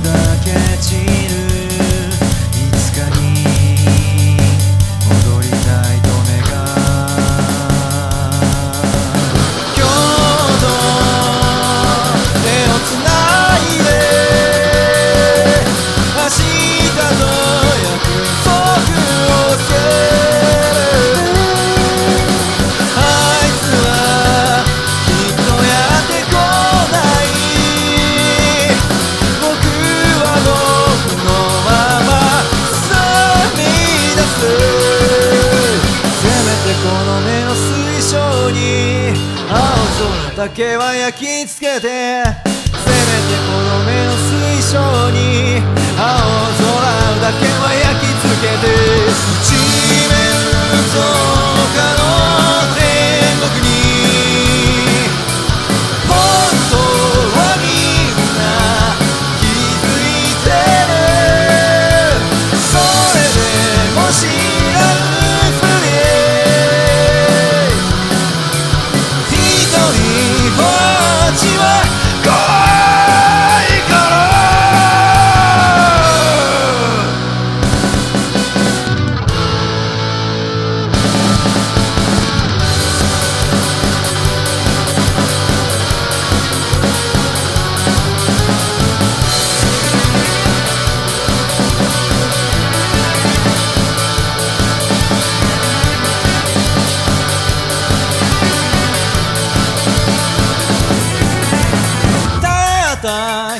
だけ散るだけは焼き付けて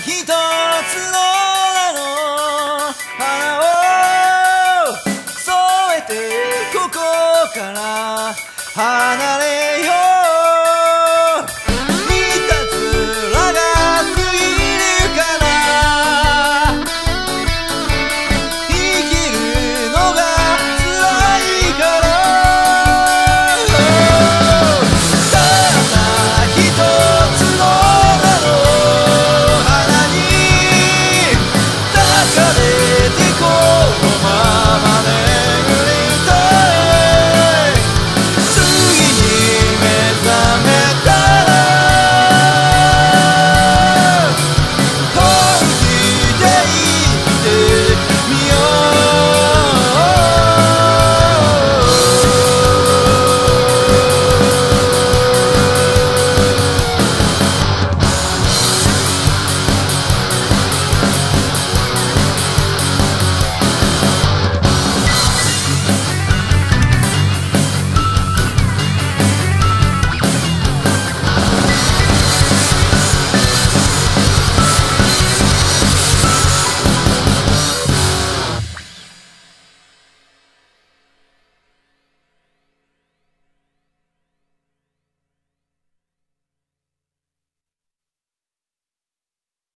一つの名の花を添えてここから離れ